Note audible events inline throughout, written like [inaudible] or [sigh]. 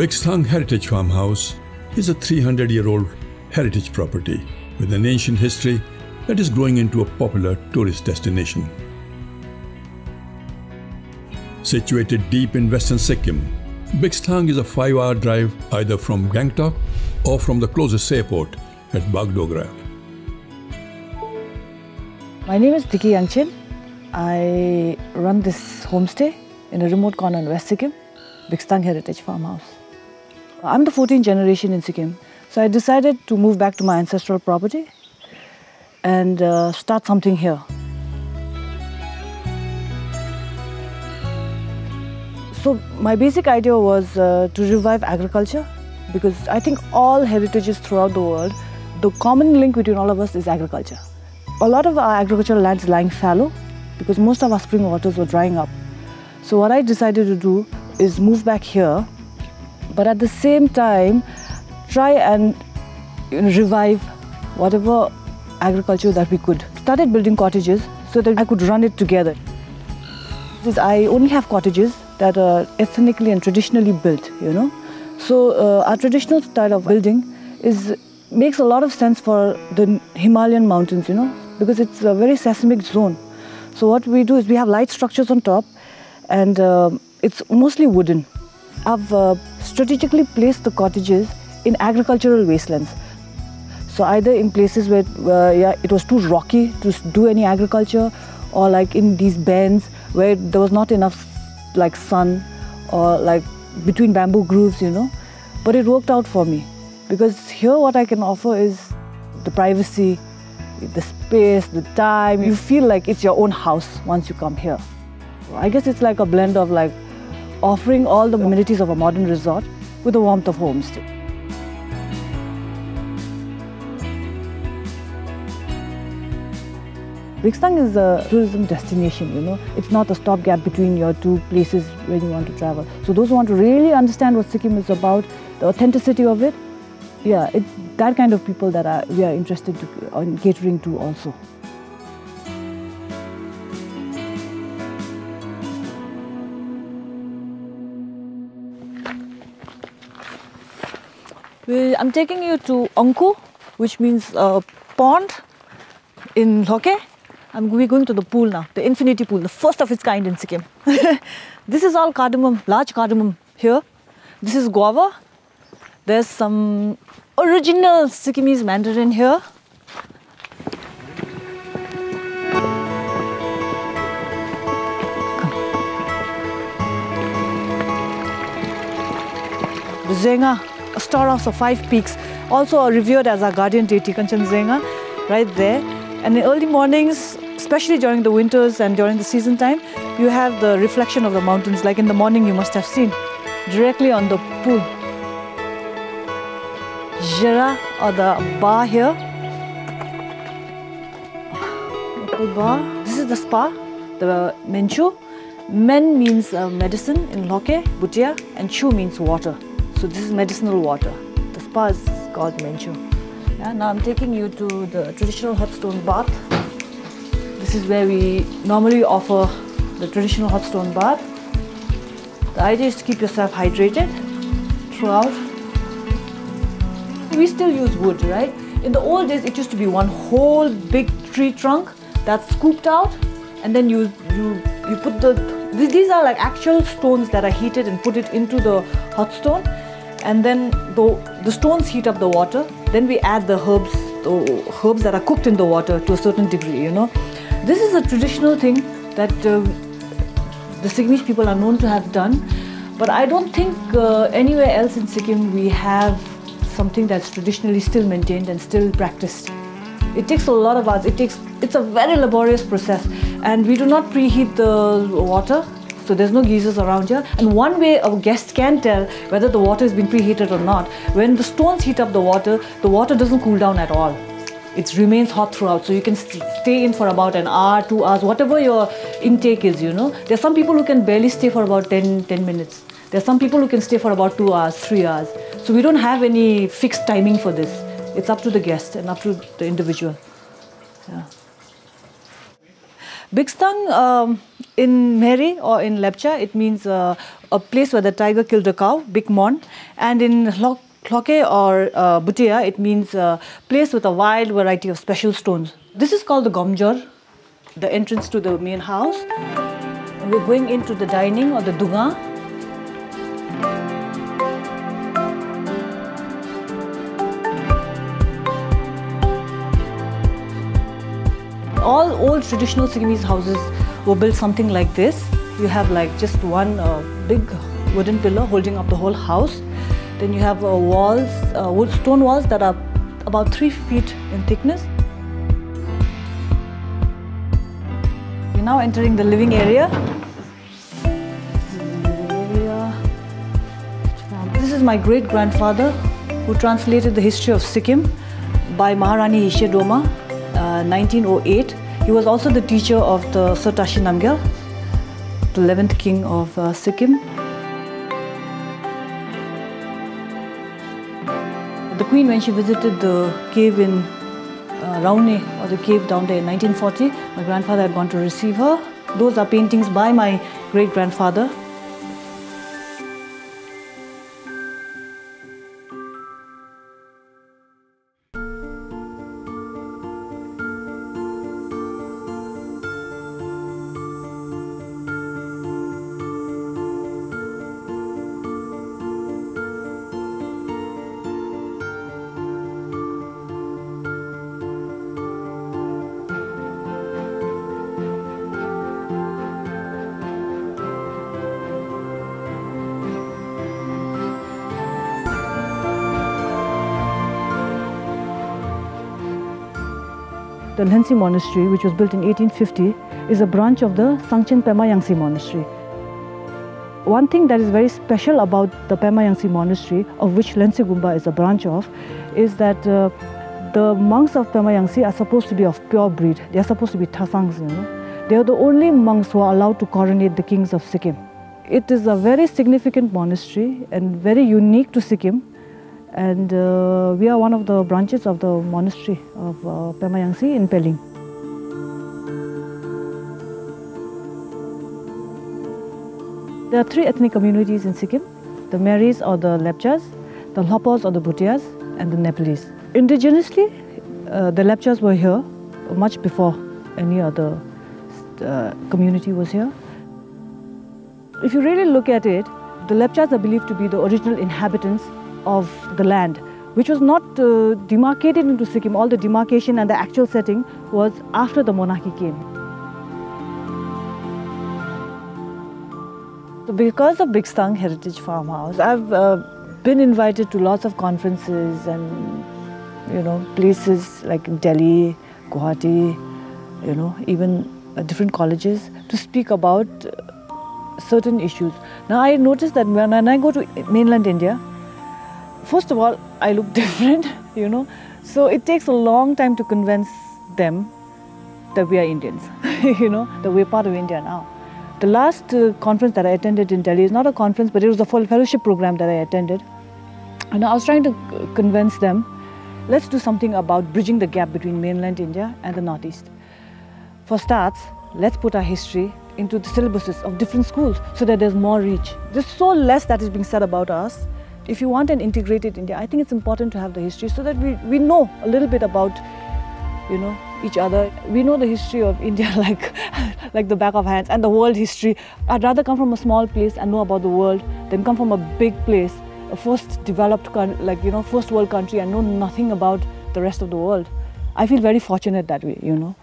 Biksthang Heritage Farmhouse is a 300 year old heritage property with an ancient history that is growing into a popular tourist destination. Situated deep in western Sikkim, Biksthang is a five hour drive either from Gangtok or from the closest airport at Bagdogra. My name is Diki Yangchen. I run this homestay in a remote corner in West Sikkim, Biksthang Heritage Farmhouse. I'm the 14th generation in Sikkim, so I decided to move back to my ancestral property and uh, start something here. So my basic idea was uh, to revive agriculture because I think all heritages throughout the world, the common link between all of us is agriculture. A lot of our agricultural land is lying fallow because most of our spring waters were drying up. So what I decided to do is move back here, but at the same time, try and you know, revive whatever agriculture that we could. Started building cottages so that I could run it together. I only have cottages that are ethnically and traditionally built, you know. So uh, our traditional style of building is makes a lot of sense for the Himalayan mountains, you know, because it's a very seismic zone. So what we do is we have light structures on top, and uh, it's mostly wooden. I've uh, strategically placed the cottages in agricultural wastelands. So either in places where uh, yeah, it was too rocky to do any agriculture, or like in these bends where there was not enough like sun or like between bamboo grooves, you know. But it worked out for me because here what I can offer is the privacy, the space, the time. You feel like it's your own house once you come here. I guess it's like a blend of like offering all the amenities of a modern resort with the warmth of homestay. Biksthang is a tourism destination, you know. It's not a stopgap between your two places when you want to travel. So those who want to really understand what Sikkim is about, the authenticity of it, yeah, it's that kind of people that are, we are interested to, in catering to also. I'm taking you to Angku, which means a pond in Loke. I'm, we're going to the pool now, the infinity pool, the first of its kind in Sikkim. [laughs] this is all cardamom, large cardamom here. This is guava. There's some original Sikkimese mandarin here. The Zenga, storehouse of five peaks, also revered as our guardian deity, Kanchenjunga, right there. And in early mornings, especially during the winters and during the season time, you have the reflection of the mountains, like in the morning you must have seen, directly on the pool. Jira or the bar here. The bar. This is the spa, the Menchu. Men means uh, medicine in Loke, Bhutia, and Chu means water. So this is medicinal water. The spa is called Menchu. Yeah, now I'm taking you to the traditional hot stone bath. This is where we normally offer the traditional hot stone bath. The idea is to keep yourself hydrated throughout. We still use wood, right? In the old days, it used to be one whole big tree trunk that's scooped out, and then you you you put the these are like actual stones that are heated and put it into the hot stone, and then the the stones heat up the water then we add the herbs, the herbs that are cooked in the water to a certain degree, you know. This is a traditional thing that uh, the Sikkimese people are known to have done. But I don't think uh, anywhere else in Sikkim we have something that's traditionally still maintained and still practiced. It takes a lot of hours. It takes, it's a very laborious process. And we do not preheat the water so there's no geysers around here. And one way a guest can tell whether the water has been preheated or not, when the stones heat up the water, the water doesn't cool down at all. It remains hot throughout. So you can stay in for about an hour, two hours, whatever your intake is, you know. There's some people who can barely stay for about 10, 10 minutes. There's some people who can stay for about two hours, three hours. So we don't have any fixed timing for this. It's up to the guest and up to the individual. Yeah. Biksthang um, in Mehri or in Lepcha, it means uh, a place where the tiger killed a cow, Big Mon. And in Kloke or uh, Bhutia, it means a place with a wide variety of special stones. This is called the Gomjor, the entrance to the main house. We're going into the dining or the Dunga. All old traditional Sikkimese houses were built something like this. You have like just one uh, big wooden pillar holding up the whole house. Then you have uh, walls, uh, wood stone walls that are about three feet in thickness. We're now entering the living area. This is my great grandfather who translated the history of Sikkim by Maharani Yeshe Dolma, uh, 1908. He was also the teacher of the Sir Tashi Namgyal, the 11th king of uh, Sikkim. The queen, when she visited the cave in uh, Raune or the cave down there in 1940, my grandfather had gone to receive her. Those are paintings by my great The Lhensi Monastery, which was built in 1850, is a branch of the Sangchen Pemayangtse Monastery. One thing that is very special about the Pemayangtse Monastery, of which Lhensi Gumba is a branch of, is that uh, the monks of Pemayangtse are supposed to be of pure breed. They are supposed to be Tasangs, you know. They are the only monks who are allowed to coronate the kings of Sikkim. It is a very significant monastery and very unique to Sikkim and uh, we are one of the branches of the monastery of uh, Pemayangtse in Pelling. There are three ethnic communities in Sikkim, the Meris or the Lepchas, the Lhopos or the Bhutias, and the Nepalese. Indigenously, uh, the Lepchas were here much before any other uh, community was here. If you really look at it, the Lepchas are believed to be the original inhabitants of the land, which was not uh, demarcated into Sikkim. All the demarcation and the actual setting was after the monarchy came. So because of Biksthang Heritage Farmhouse, I've uh, been invited to lots of conferences and you know places like Delhi, Guwahati, you know even uh, different colleges to speak about uh, certain issues. Now I noticed that when I go to mainland India, first of all, I look [laughs] different, you know. So it takes a long time to convince them that we are Indians, [laughs] you know, that we're part of India now. The last uh, conference that I attended in Delhi is not a conference, but it was a full fellowship program that I attended. And I was trying to convince them, let's do something about bridging the gap between mainland India and the Northeast. For starts, let's put our history into the syllabuses of different schools so that there's more reach. There's so less that is being said about us if you want an integrated India, I think it's important to have the history so that we, we know a little bit about, you know, each other. We know the history of [laughs] India like, like the back of hands and the world history. I'd rather come from a small place and know about the world than come from a big place, a first developed, like, you know, first world country and know nothing about the rest of the world. I feel very fortunate that way, you know.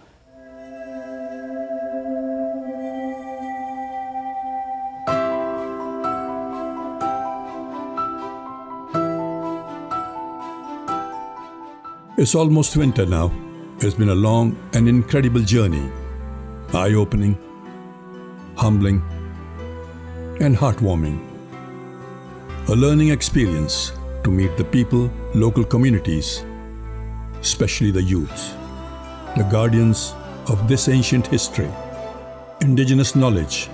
It's almost winter now. It's been a long and incredible journey, eye opening, humbling, and heartwarming. A learning experience to meet the people, local communities, especially the youths, the guardians of this ancient history, indigenous knowledge,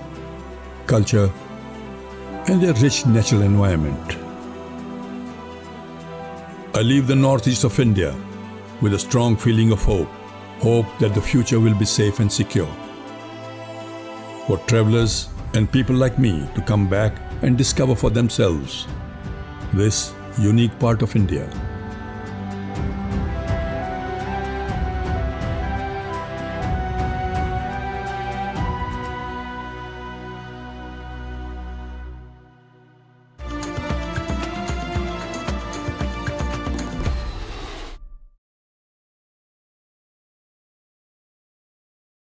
culture, and their rich natural environment. I leave the northeast of India with a strong feeling of hope, hope that the future will be safe and secure. for travelers and people like me to come back and discover for themselves this unique part of India.